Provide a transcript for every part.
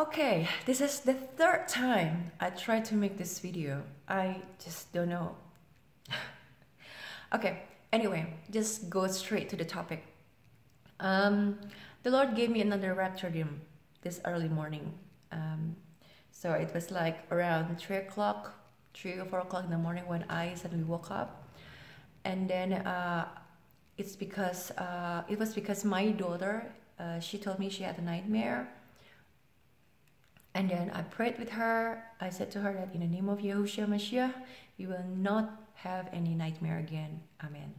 Okay, this is the third time I try to make this video. I just don't know. okay, anyway, just go straight to the topic. Um, the Lord gave me another rapture dream this early morning. Um, so it was like around 3 o'clock, 3 or 4 o'clock in the morning when I suddenly woke up. And then uh, it's because, uh, it was because my daughter, uh, she told me she had a nightmare and then I prayed with her. I said to her that in the name of Yahushua Mashiach, you will not have any nightmare again. Amen.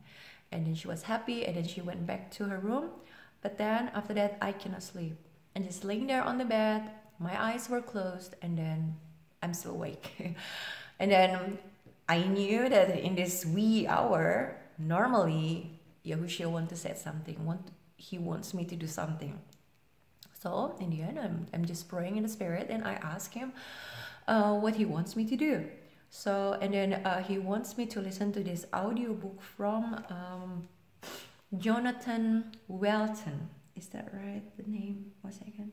And then she was happy and then she went back to her room. But then after that, I cannot sleep. And just laying there on the bed, my eyes were closed and then I'm still awake. and then I knew that in this wee hour, normally Yahushua wants to say something. Want, he wants me to do something. So in the end, I'm, I'm just praying in the spirit and I ask him uh, what he wants me to do. So, and then uh, he wants me to listen to this audiobook from um, Jonathan Welton. Is that right? The name? One second.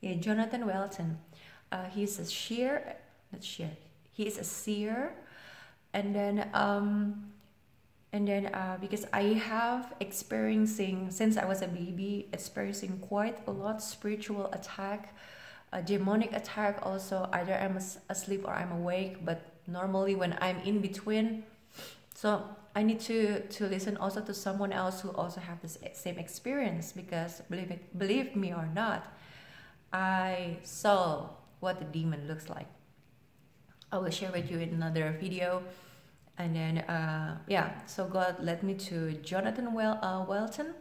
Yeah, Jonathan Welton. Uh, he's a seer, not seer. He's a seer, and then um, and then uh, because I have experiencing since I was a baby experiencing quite a lot spiritual attack a demonic attack also either I'm asleep or I'm awake but normally when I'm in between. So I need to to listen also to someone else who also have the same experience because believe it believe me or not I saw what the demon looks like. I will share with you in another video and then uh, yeah so god led me to jonathan well uh, welton.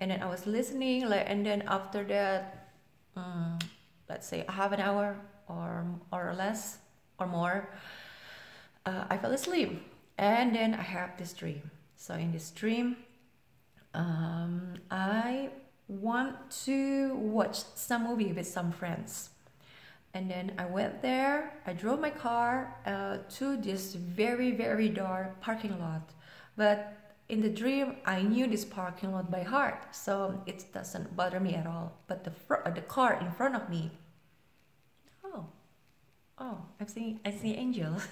And then i was listening like and then after that um, let's say half an hour or or less or more uh, i fell asleep. And then i have this dream. So in this dream um, i want to watch some movie with some friends and then I went there. I drove my car uh, to this very very dark parking lot, but in the dream I knew this parking lot by heart, so it doesn't bother me at all. But the uh, the car in front of me, oh, oh, I'm seeing I see angels.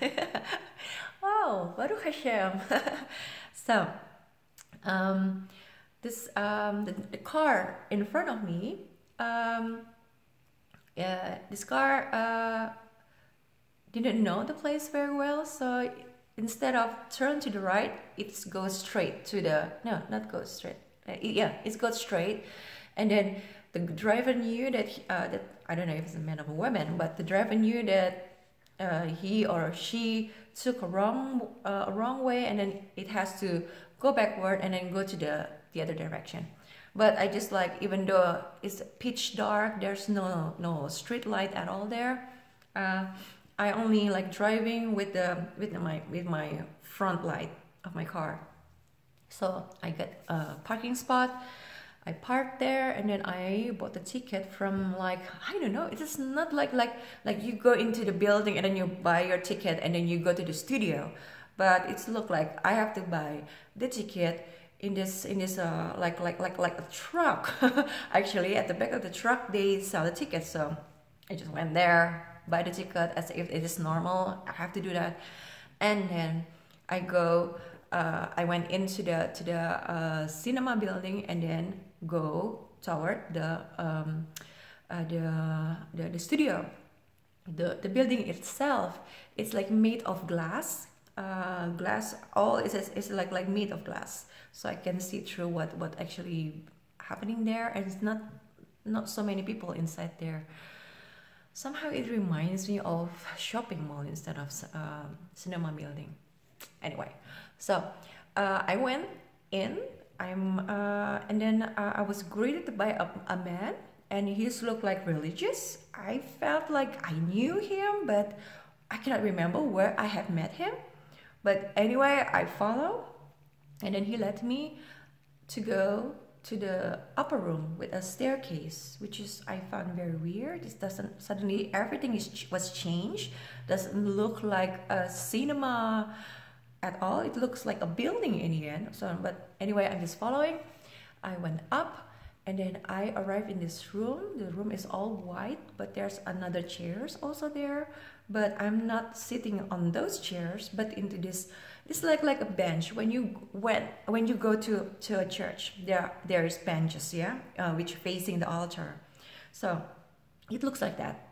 oh, Baruch Hashem. so, um, this um, the, the car in front of me. Um, uh, this car uh, didn't know the place very well, so instead of turn to the right, it goes straight to the no, not go straight. Uh, yeah, it goes straight, and then the driver knew that he, uh, that I don't know if it's a man or a woman, but the driver knew that uh, he or she took a wrong uh, a wrong way, and then it has to go backward and then go to the the other direction but I just like even though it's pitch dark there's no no street light at all there uh, I only like driving with the with my with my front light of my car. So I get a parking spot I parked there and then I bought the ticket from like I don't know it's not like like like you go into the building and then you buy your ticket and then you go to the studio. But it's look like I have to buy the ticket in this in this uh, like like like like a truck. Actually at the back of the truck they sell the tickets so i just went there buy the ticket as if it is normal. I have to do that. And then i go uh, i went into the to the uh, cinema building and then go toward the um, uh, the, the the studio. The the building itself it's like made of glass uh, glass all is is like like made of glass. So I can see through what what actually happening there and it's not not so many people inside there. Somehow it reminds me of shopping mall instead of uh, cinema building. Anyway so uh, I went in I'm uh, and then uh, I was greeted by a, a man and he looked like religious. I felt like I knew him but I cannot remember where I have met him but anyway I follow and then he led me to go to the upper room with a staircase, which is I found very weird. It doesn't suddenly everything is was changed. Doesn't look like a cinema at all. It looks like a building in the end. So, but anyway, I'm just following. I went up, and then I arrive in this room. The room is all white, but there's another chairs also there. But I'm not sitting on those chairs, but into this. It's like like a bench. When you when when you go to to a church, there there is benches, yeah, uh, which facing the altar. So it looks like that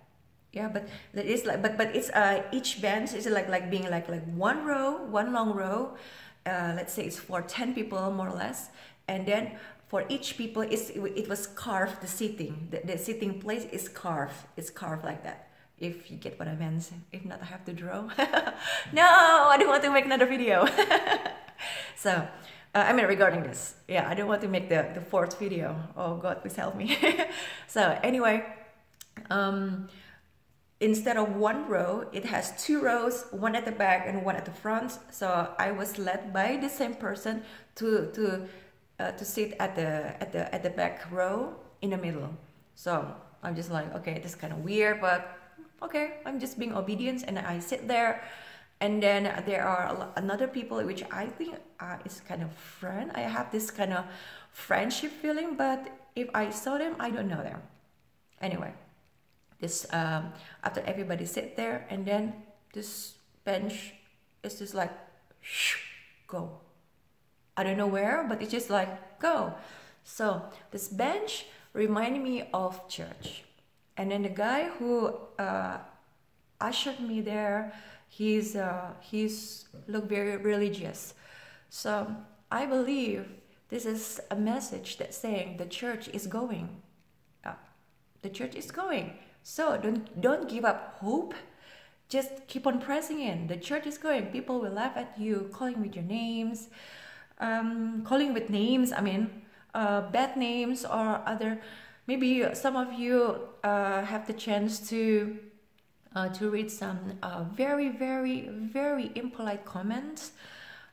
yeah but it is like but but it's uh each bench is like like being like like one row one long row uh, let's say it's for 10 people more or less and then for each people it's, it was carved the sitting the, the sitting place is carved it's carved like that. If you get what i meant if not i have to draw. No i don't want to make another video. So uh, i mean regarding this yeah i don't want to make the, the fourth video. Oh god please help me. So anyway um, instead of one row it has two rows one at the back and one at the front. So i was led by the same person to to uh, to sit at the at the at the back row in the middle. So I'm just like, okay, this is kind of weird, but okay, I'm just being obedient, and I sit there. And then there are another people which I think uh, is kind of friend. I have this kind of friendship feeling, but if I saw them, I don't know them. Anyway, this um, after everybody sit there, and then this bench is just like, shh, go I don't know where, but it's just like, go. So this bench reminded me of church. And then the guy who uh, ushered me there, he's, uh, he's look very religious. So I believe this is a message that saying the church is going. The church is going. So don't, don't give up hope. Just keep on pressing in. The church is going. People will laugh at you, calling with your names um, calling with names, I mean, uh, bad names or other. Maybe some of you uh, have the chance to uh, to read some uh, very, very, very impolite comments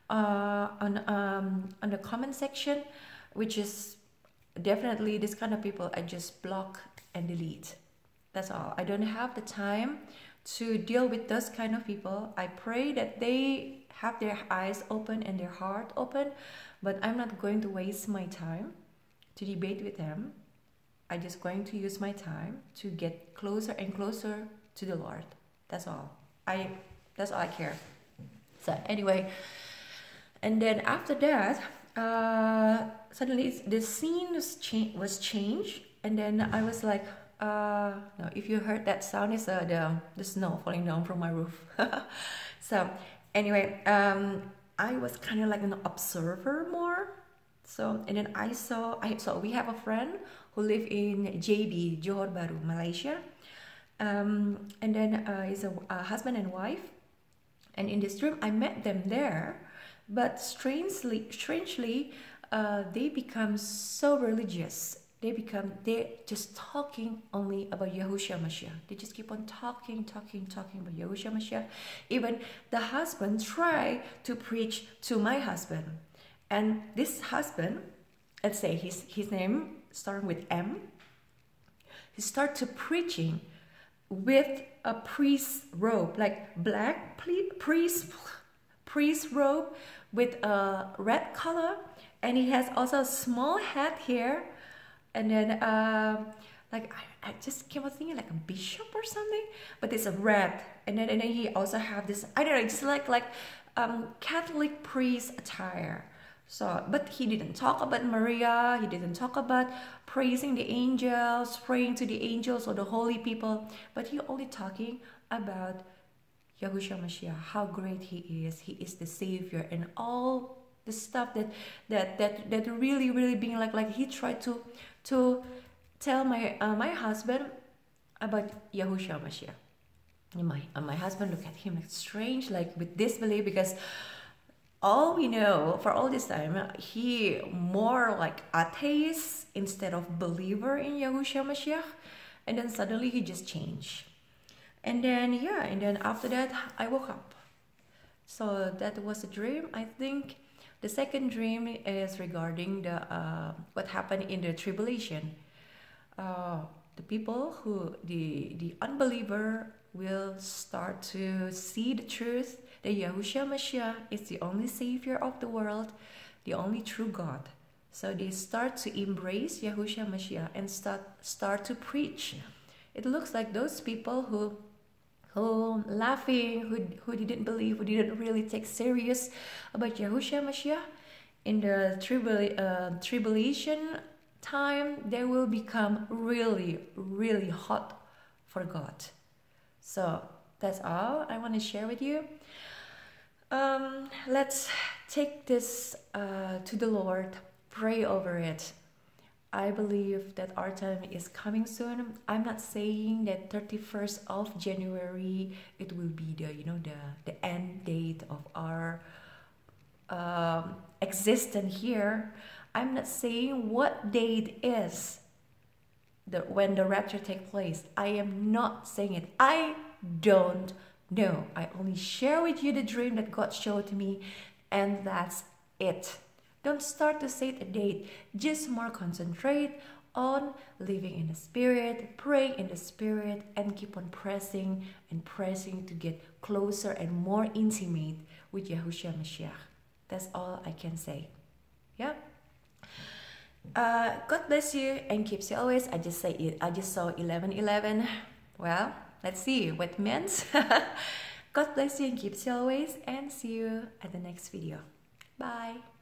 uh, on um, on the comment section, which is definitely this kind of people I just block and delete. That's all. I don't have the time to deal with those kind of people. I pray that they have their eyes open and their heart open, but I'm not going to waste my time to debate with them. I'm just going to use my time to get closer and closer to the Lord. That's all. I that's all I care. So anyway, and then after that, uh, suddenly the scene was, cha- was changed, and then I was like, uh, no, if you heard that sound, it's uh, the the snow falling down from my roof. so anyway, um, I was kind of like an observer more. So and then I saw I so we have a friend who live in JB Johor Bahru, Malaysia, um, and then uh, is a, a husband and wife. And in this room, I met them there, but strangely, strangely, uh, they become so religious they become they're just talking only about Yahushua Mashiach. They just keep on talking, talking, talking about Yahushua Mashiach. Even the husband try to preach to my husband. And this husband, let's say his his name starting with M, he start to preaching with a priest robe, like black priest priest robe with a red color, and he has also a small hat here and then um, like I, I just came up thinking like a bishop or something, but it's a red, and then and then he also have this I don't know, it's like like um, Catholic priest attire. So, but he didn't talk about Maria. He didn't talk about praising the angels, praying to the angels or the holy people. But he only talking about Yahushua Mashiach, how great he is. He is the savior, and all the stuff that that that that really really being like like he tried to to tell my uh, my husband about Yahushua Mashiach. My uh, my husband looked at him strange, like with disbelief, because all we know for all this time, he more like atheist instead of believer in Yahushua Mashiach. And then suddenly he just changed. And then yeah, and then after that I woke up. So that was a dream. I think the second dream is regarding the uh, what happened in the tribulation. Uh, the people who the the unbeliever will start to see the truth that Yahushua Mashiach is the only savior of the world, the only true God. So they start to embrace Yahushua Mashiach and start start to preach. It looks like those people who who laughing, who, who didn't believe, who didn't really take serious about Yahushua Mashiach, in the tribula- uh, tribulation time, they will become really, really hot for God. So that's all I want to share with you. Um, let's take this uh, to the Lord, pray over it. I believe that our time is coming soon. I'm not saying that 31st of January it will be the you know the the end date of our um, existence here. I'm not saying what date is the when the rapture take place. I am not saying it. I don't know. I only share with you the dream that God showed me, and that's it. Don't start to set a date. Just more concentrate on living in the spirit, praying in the spirit, and keep on pressing and pressing to get closer and more intimate with Yahushua Mashiach. That's all I can say. Yeah. Uh, God bless you and keeps you always. I just say it. I just saw 11 11. Well, let's see what it means. God bless you and keeps you always. And see you at the next video. Bye.